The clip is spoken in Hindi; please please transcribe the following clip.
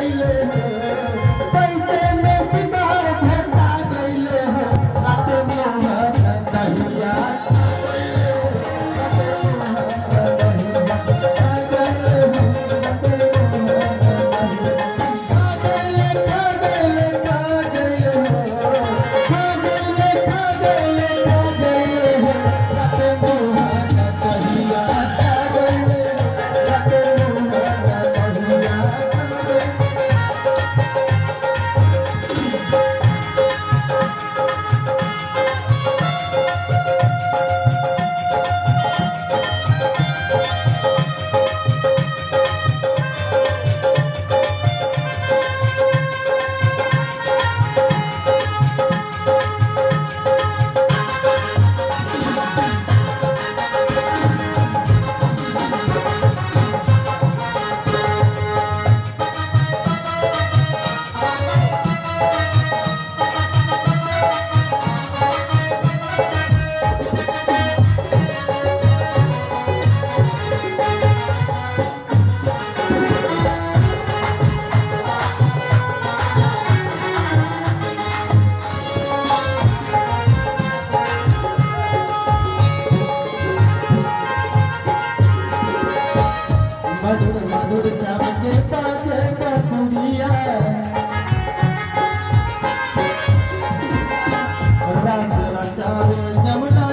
Hey, मधुर श्याम के पास बसुरिया राम रचावे जमुना